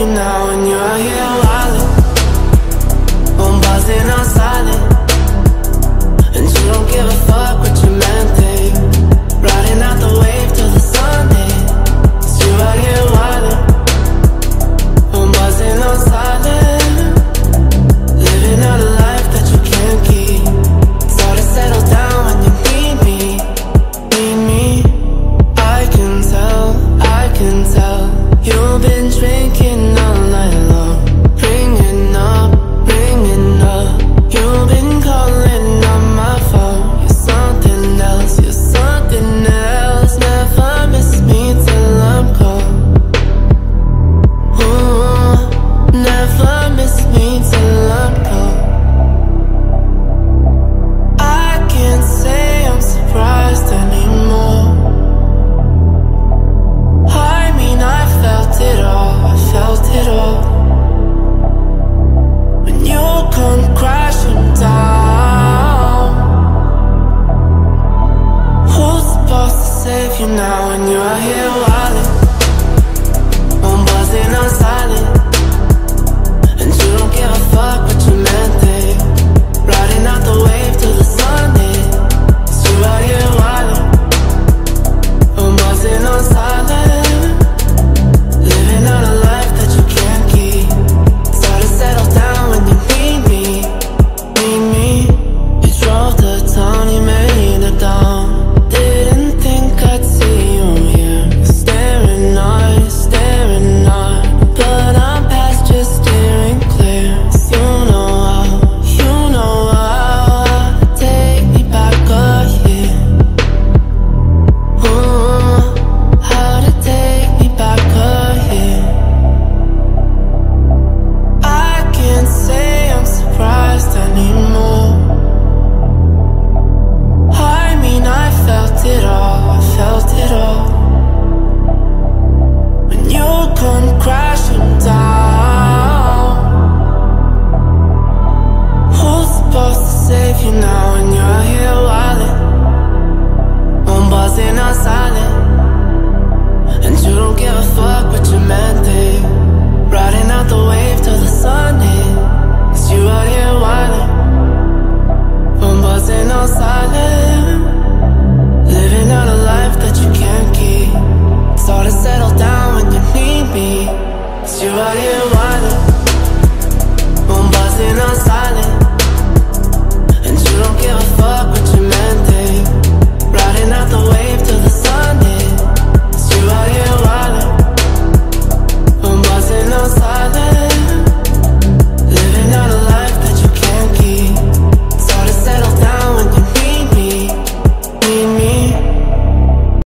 you now and you're here You're here wildin', I'm buzzing, I'm silent. you, I am